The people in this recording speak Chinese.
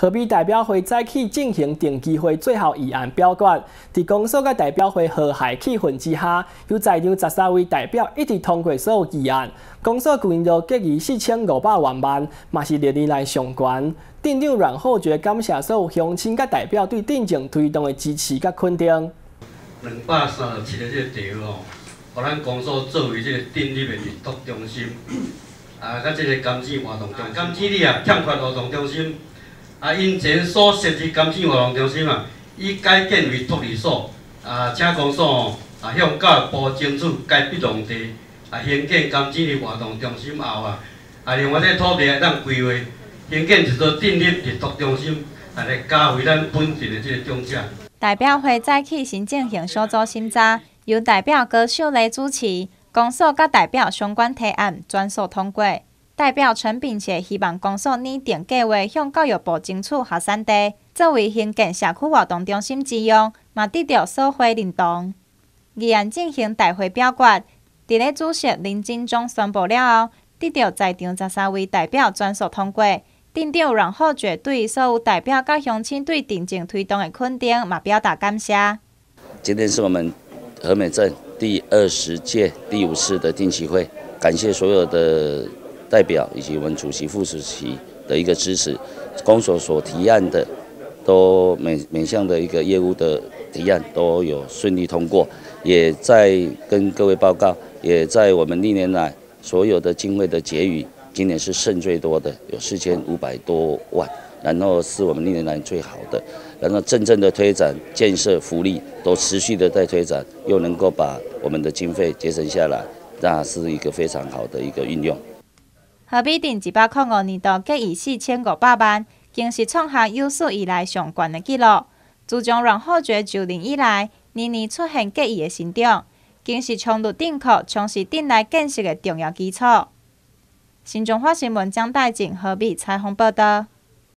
河比代表会再起进行定期会最后议案表决，在公所甲代表会和谐气氛之下，由在场十三位代表一致通过所有议案。公所规模结余四千五百万万，嘛是历年来上悬。镇长阮浩觉感谢所有乡亲甲代表对镇政推动的支持甲肯定。两百三十七个这个地方哦，互咱公所作为这个镇里的运作中心，啊，甲这个监视活动中心，监视里啊欠缺活动中心，啊，因前所设置监视活动中心啊，已改建为托儿所，啊，请公所哦，啊向教育部争取该笔用地，啊，兴建监视活动中心后啊，啊，另外这土地啊，咱规划。兴建一座电力运作中心，啊来加惠咱本镇的这个种植。代表会再起新进行小组审查，由代表高秀丽主持，公所甲代表相关提案全数通过。代表陈并且希望公所拟定计划向教育部争取学生地，作为兴建社区活动中心之用，嘛得到社会认同。议案进行大会表决，伫咧主席林金忠宣布了后，得到在场十三位代表全数通过。镇长让好绝对所有代表甲乡亲对定政推动的肯定，嘛表达感谢。今天是我们和美镇第二十届第五次的定期会，感谢所有的代表以及我们主席、副主席的一个支持。公所所提案的，都每每项的一个业务的提案都有顺利通过，也在跟各位报告，也在我们历年来所有的经费的结余。今年是剩最多的，有四千五百多万，然后是我们历年来最好的，然后真正的推展建设福利都持续的在推展，又能够把我们的经费节省下来，那是一个非常好的一个运用。河北定一百零五年度计以四千五百万，更是创下有史以来上悬的纪录。自从软好决就任以来，年年出现计亿的成长，更是冲入定库，从事镇内建设的重要基础。新中华新闻将带进河北采访报道。